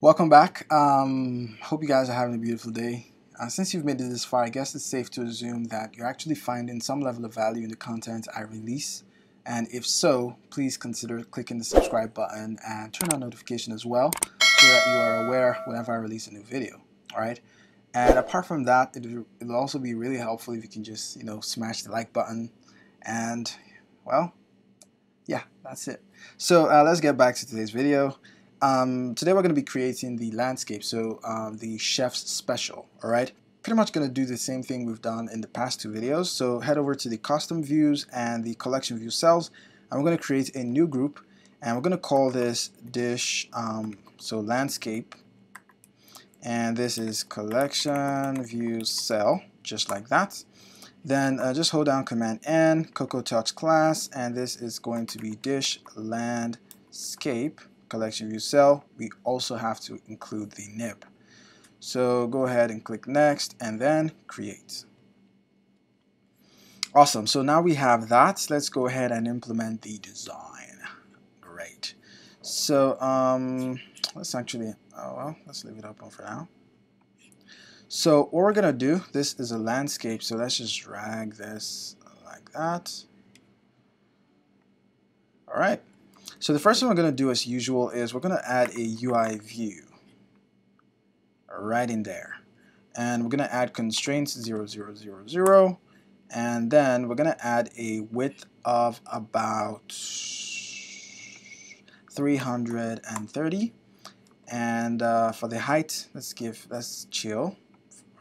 Welcome back. Um, hope you guys are having a beautiful day. Uh, since you've made it this far, I guess it's safe to assume that you're actually finding some level of value in the content I release. And if so, please consider clicking the subscribe button and turn on notification as well so that you are aware whenever I release a new video. Alright? And apart from that, it'll, it'll also be really helpful if you can just, you know, smash the like button. And, well, yeah, that's it. So uh, let's get back to today's video. Um, today we're going to be creating the landscape, so um, the chef's special, alright? Pretty much going to do the same thing we've done in the past two videos. So head over to the custom views and the collection view cells, and we're going to create a new group, and we're going to call this dish, um, so landscape, and this is collection view cell, just like that. Then uh, just hold down Command N, Cocoa Touch class, and this is going to be dish landscape collection view cell, we also have to include the nib. So go ahead and click next and then create. Awesome, so now we have that. Let's go ahead and implement the design. Great. So um, let's actually, oh well, let's leave it open for now. So what we're gonna do, this is a landscape, so let's just drag this like that. All right, so the first thing we're going to do as usual is we're going to add a UI view right in there. And we're going to add constraints 0, 0, 0, 0. And then we're going to add a width of about 330. And uh, for the height, let's give, let's chill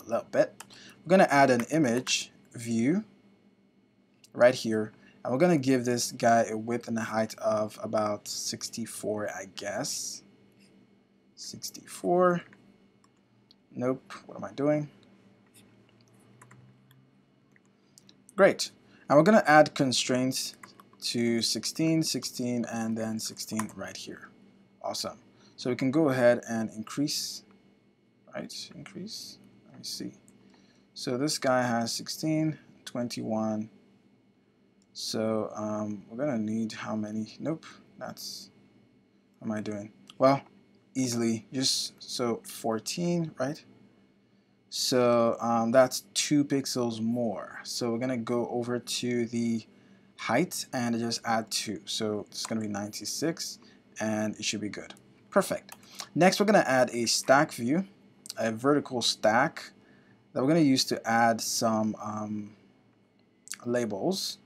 a little bit. We're going to add an image view right here and we're going to give this guy a width and a height of about 64, I guess. 64. Nope. What am I doing? Great. And we're going to add constraints to 16, 16, and then 16 right here. Awesome. So we can go ahead and increase, right? Increase. Let me see. So this guy has 16, 21, so um, we're gonna need how many? Nope, that's, am I doing? Well, easily, just so 14, right? So um, that's two pixels more. So we're gonna go over to the height and just add two. So it's gonna be 96 and it should be good. Perfect. Next we're gonna add a stack view, a vertical stack that we're gonna use to add some um, labels.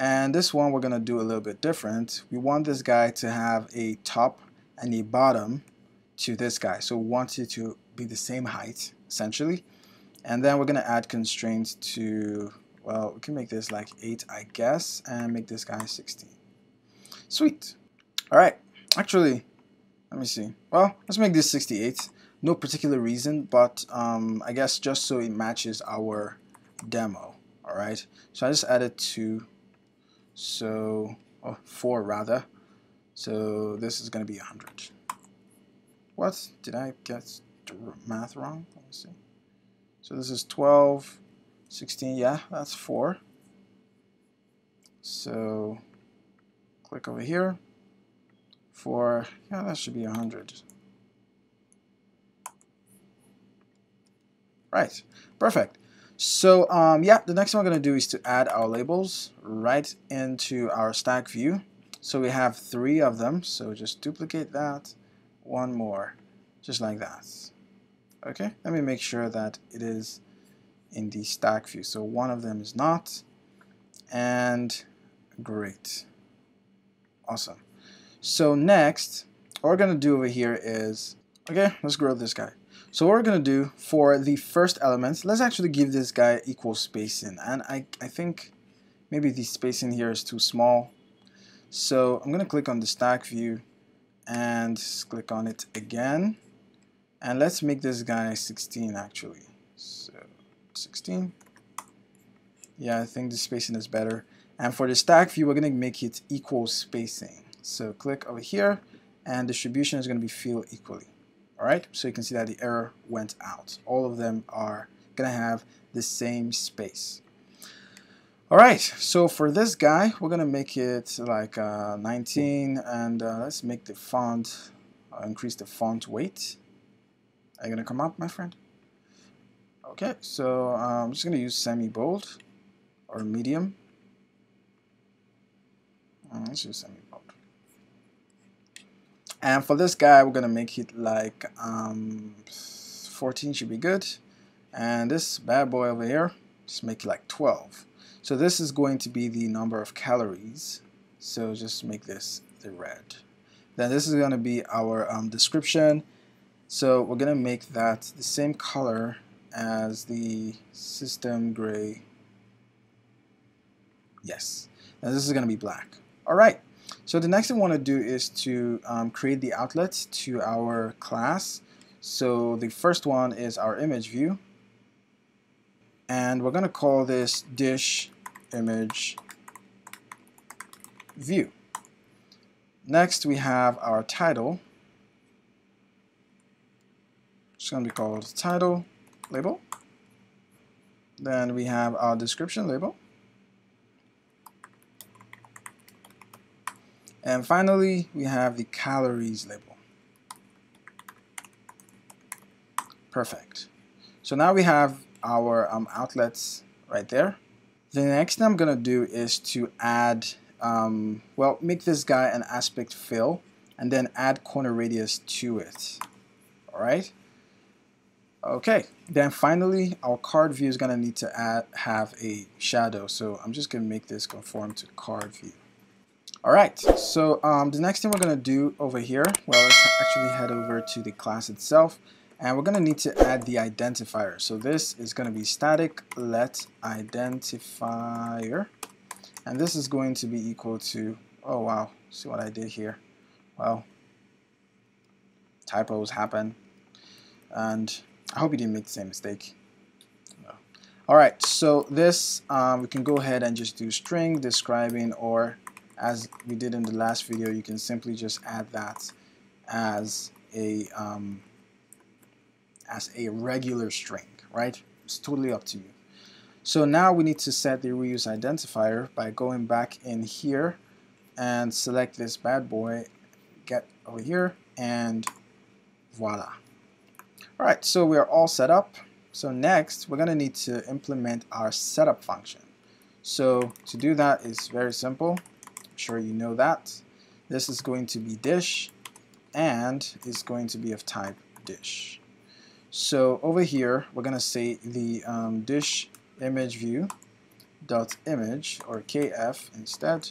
And this one we're going to do a little bit different. We want this guy to have a top and a bottom to this guy. So we want it to be the same height, essentially. And then we're going to add constraints to, well, we can make this like 8, I guess, and make this guy 16. Sweet. All right. Actually, let me see. Well, let's make this 68. No particular reason, but um, I guess just so it matches our demo. All right. So I just added two so, oh, 4 rather. So this is going to be 100. What? Did I get math wrong? Let me see. So this is 12, 16, yeah, that's 4. So click over here. For, yeah, that should be 100. Right, perfect. So um, yeah, the next thing we're going to do is to add our labels right into our stack view. So we have three of them, so just duplicate that, one more, just like that. Okay, let me make sure that it is in the stack view. So one of them is not, and great, awesome. So next, what we're going to do over here is, okay, let's grow this guy. So what we're going to do for the first element, let's actually give this guy equal spacing. And I, I think maybe the spacing here is too small. So I'm going to click on the stack view and click on it again. And let's make this guy 16 actually. So 16. Yeah, I think the spacing is better. And for the stack view, we're going to make it equal spacing. So click over here and distribution is going to be filled equally. Alright, so you can see that the error went out. All of them are to have the same space. Alright, so for this guy, we're to make it like uh, 19 and uh, let's make the font, uh, increase the font weight. Are you gonna come up, my friend? Okay, so um, I'm just gonna use semi-bold or medium. Uh, let's use semi-bold. And for this guy, we're gonna make it like um, 14 should be good. And this bad boy over here, just make it like 12. So this is going to be the number of calories. So just make this the red. Then this is going to be our um, description. So we're to make that the same color as the system gray. Yes. and this is to be black. All right. So the next thing we want to do is to um, create the outlet to our class. So the first one is our image view. And we're going to call this dish image view. Next we have our title. It's going to be called title label. Then we have our description label. And finally, we have the calories label. Perfect. So now we have our um, outlets right there. The next thing I'm going to do is to add, um, well, make this guy an aspect fill and then add corner radius to it. All right. Okay, then finally our card view is going to need to add have a shadow. So I'm just going to make this conform to card view. All right, so um, the next thing we're to do over here, well, let's actually head over to the class itself and we're to need to add the identifier. So this is to be static let identifier. And this is going to be equal to, oh wow, see what I did here. Well, typos happen. And I hope you didn't make the same mistake. No. All right, so this, um, we can go ahead and just do string describing or as we did in the last video, you can simply just add that as a um, as a regular string, right? It's totally up to you. So now we need to set the reuse identifier by going back in here and select this bad boy, get over here, and voila. All right, so we are all set up. So next, we're gonna need to implement our setup function. So to do that is very simple. Sure you know that. This is going to be dish and is going to be of type dish. So over here, we're going to say the um, dish image view dot image or kf instead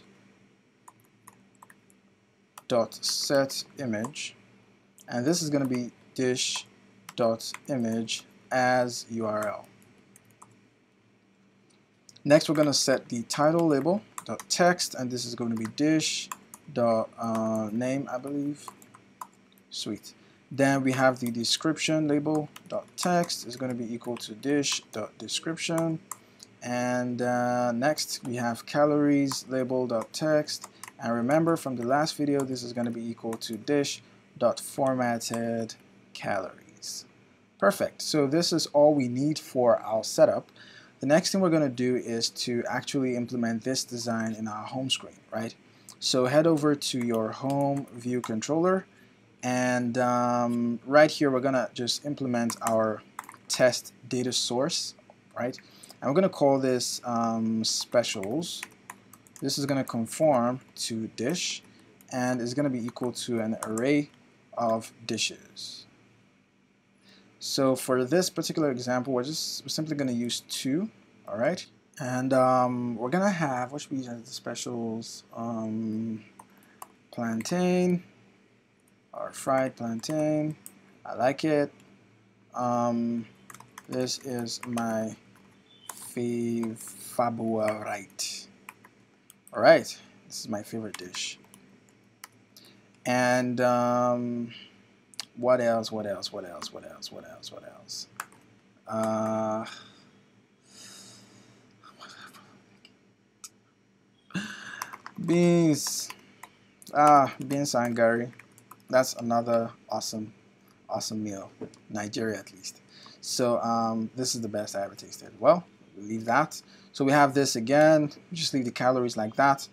dot set image and this is going to be dish dot image as URL. Next we're going to set the title label dot text and this is going to be dish dot uh, name I believe. Sweet. Then we have the description label dot text is going to be equal to dish dot description. And uh, next we have calories label dot text. And remember from the last video, this is going to be equal to dish dot formatted calories. Perfect. So this is all we need for our setup. The next thing we're going to do is to actually implement this design in our home screen, right? So head over to your home view controller and um, right here, we're gonna just implement our test data source, right? And we're gonna call this um, specials. This is gonna conform to dish and is gonna be equal to an array of dishes. So for this particular example, we're just we're simply gonna use two, all right? And um, we're gonna have, what should we use the specials? Um, plantain, our fried plantain. I like it. Um, this is my favorite. All right, this is my favorite dish. And um, what else? What else? What else? What else? What else? What else? Uh, beans. Ah, beans and garri that's another awesome, awesome meal, Nigeria at least. So um, this is the best I ever tasted. Well, we leave that. So we have this again, just leave the calories like that.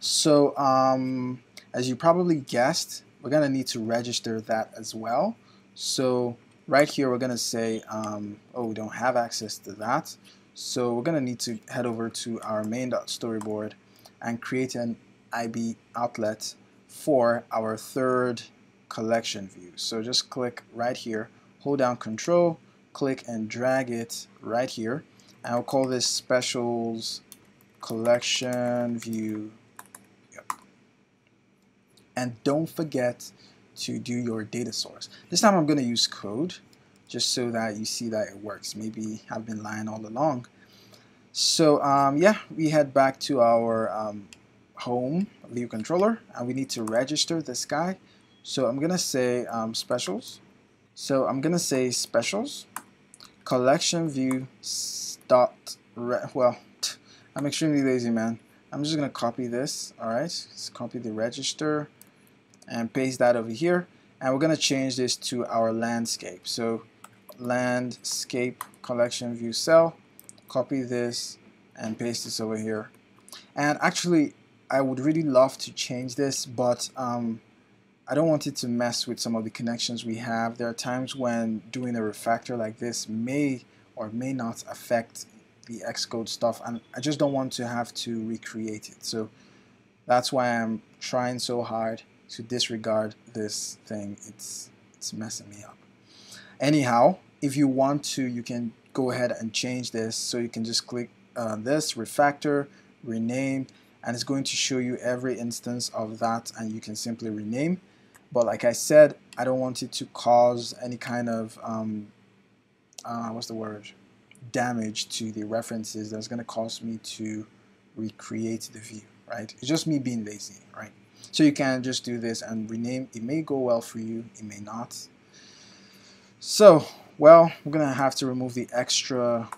So um, as you probably guessed, we're going to need to register that as well. So right here we're going to say, um, oh, we don't have access to that. So we're going to need to head over to our main.storyboard and create an IB outlet for our third collection view. So just click right here, hold down control, click and drag it right here. And I'll call this specials collection view. And don't forget to do your data source. This time I'm going to use code just so that you see that it works. Maybe I've been lying all along. So um, yeah, we head back to our um, home view controller and we need to register this guy. So I'm gonna say um, specials. So I'm gonna say specials collection view dot well I'm extremely lazy man. I'm just gonna copy this. All right, let's copy the register and paste that over here. And we're gonna change this to our landscape. So landscape collection view cell. Copy this and paste this over here. And actually, I would really love to change this, but um, I don't want it to mess with some of the connections we have. There are times when doing a refactor like this may or may not affect the Xcode stuff, and I just don't want to have to recreate it. So that's why I'm trying so hard to disregard this thing. It's, it's messing me up. Anyhow, if you want to, you can go ahead and change this. So you can just click uh, this, refactor, rename, and it's going to show you every instance of that and you can simply rename but like I said I don't want it to cause any kind of um, uh, what's the word damage to the references that's going to cause me to recreate the view right it's just me being lazy right so you can just do this and rename it may go well for you it may not so well we're gonna have to remove the extra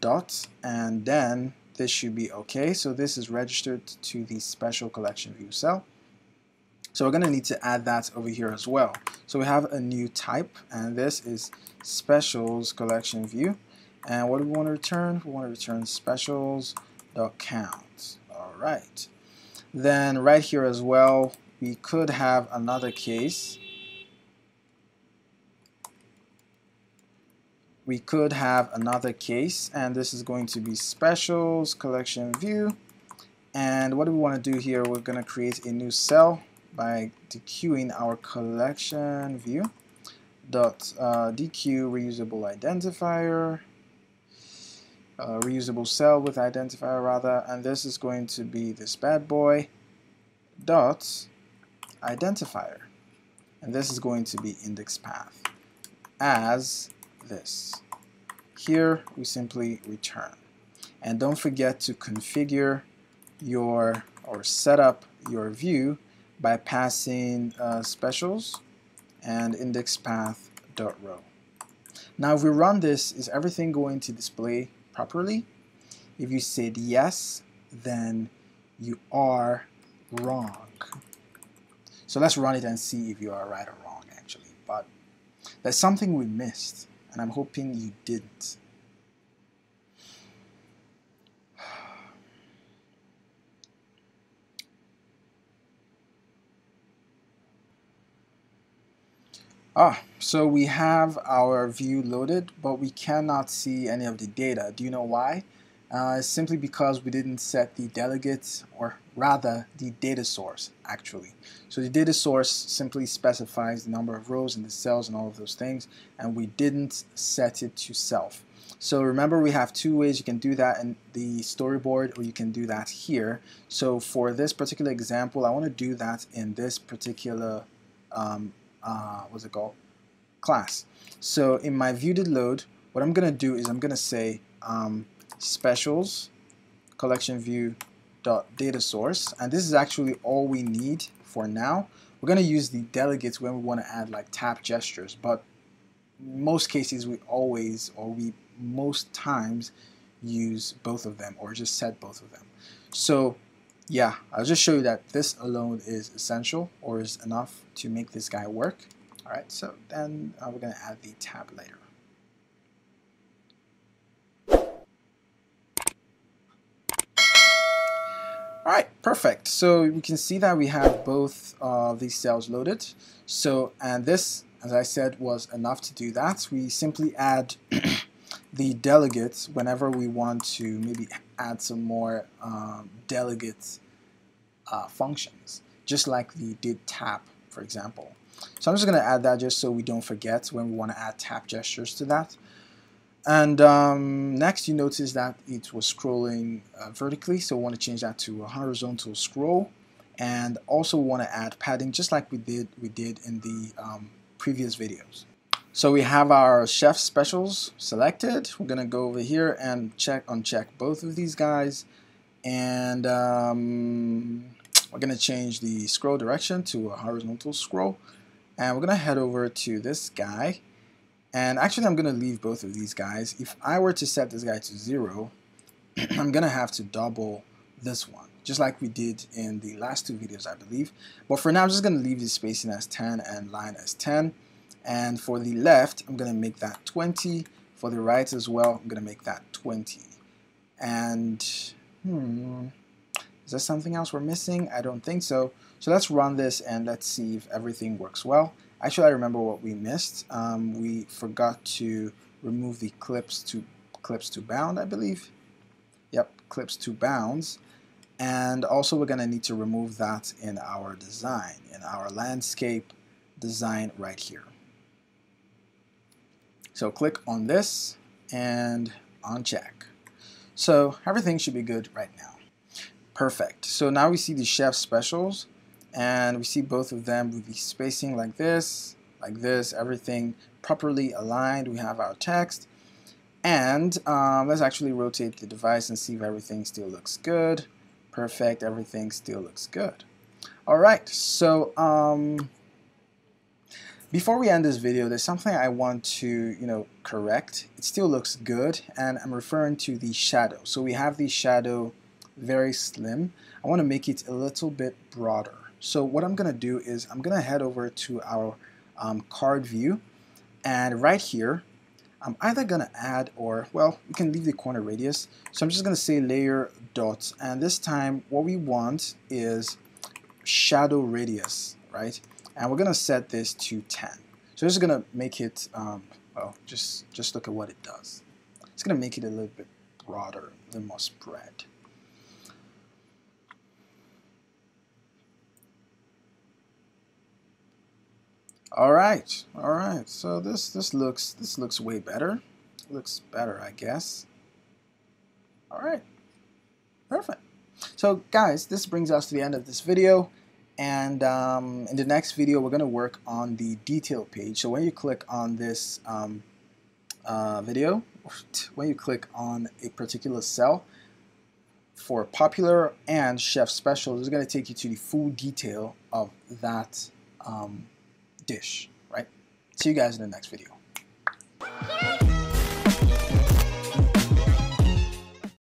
dot and then this should be okay. So this is registered to the special collection view cell. So we're to need to add that over here as well. So we have a new type and this is specials collection view. And what do we want to return? We want to return specials count. All right. Then right here as well, we could have another case. We could have another case and this is going to be specials collection view. And what do we want to do here? We're going to create a new cell by dequeuing our collection view. Dot uh, dequeue reusable identifier uh, reusable cell with identifier rather and this is going to be this bad boy dot identifier and this is going to be index path as this. Here we simply return. And don't forget to configure your or set up your view by passing uh, specials and index path dot row. Now if we run this, is everything going to display properly? If you said yes, then you are wrong. So let's run it and see if you are right or wrong actually. But there's something we missed and I'm hoping you didn't. Ah, so we have our view loaded, but we cannot see any of the data. Do you know why? Uh, simply because we didn't set the delegates, or rather the data source actually. So the data source simply specifies the number of rows and the cells and all of those things, and we didn't set it to self. So remember we have two ways you can do that in the storyboard or you can do that here. So for this particular example, I want to do that in this particular um, uh, what's it called? Class. So in my view did load what I'm gonna do is I'm gonna say um, specials collection view dot data source. And this is actually all we need for now. We're gonna use the delegates when we want to add like tap gestures. But most cases we always or we most times use both of them or just set both of them. So yeah, I'll just show you that this alone is essential or is enough to make this guy work. All right, so then uh, we're going to add the tab later. All right, perfect. So we can see that we have both uh, these cells loaded. So, and this, as I said, was enough to do that. We simply add the delegates whenever we want to maybe add some more um, delegate uh, functions, just like we did tap, for example. So I'm just going to add that just so we don't forget when we want to add tap gestures to that. And um, next you notice that it was scrolling uh, vertically, so we want to change that to a horizontal scroll. And also want to add padding just like we did we did in the um, previous videos. So we have our chef specials selected. We're gonna go over here and check uncheck both of these guys, and um, we're gonna change the scroll direction to a horizontal scroll, and we're gonna head over to this guy and actually, I'm to leave both of these guys. If I were to set this guy to 0, I'm to have to double this one, just like we did in the last two videos, I believe. But for now, I'm just to leave the spacing as 10 and line as 10. And for the left, I'm going to make that 20. For the right as well, I'm going to make that 20. And, hmm, is there something else we're missing? I don't think so. So let's run this and let's see if everything works well. Actually, I remember what we missed. Um, we forgot to remove the clips to clips to bound, I believe. Yep, clips to bounds. And also we're going to need to remove that in our design, in our landscape design right here. So click on this and uncheck. So everything should be good right now. Perfect. So now we see the chef specials and we see both of them with the spacing like this, like this, everything properly aligned. We have our text. And um, let's actually rotate the device and see if everything still looks good. Perfect, everything still looks good. All right, so um, before we end this video, there's something I want to, you know, correct. It still looks good, and I'm referring to the shadow. So we have the shadow very slim. I want to make it a little bit broader. So what I'm going to do is I'm going to head over to our um, card view and right here I'm either going to add or well we can leave the corner radius so I'm just going to say layer dots and this time what we want is shadow radius right and we're going to set this to 10 so this is going to make it um, well just just look at what it does it's going to make it a little bit broader a little more spread All right, all right. So this this looks this looks way better. Looks better, I guess. All right, perfect. So guys, this brings us to the end of this video. And um, in the next video, we're going to work on the detail page. So when you click on this um, uh, video, when you click on a particular cell for popular and chef special, it's going to take you to the full detail of that um, dish, right? See you guys in the next video.